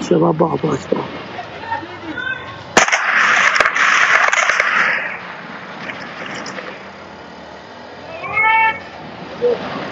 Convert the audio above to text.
Şuna bak bak bak. Yeah.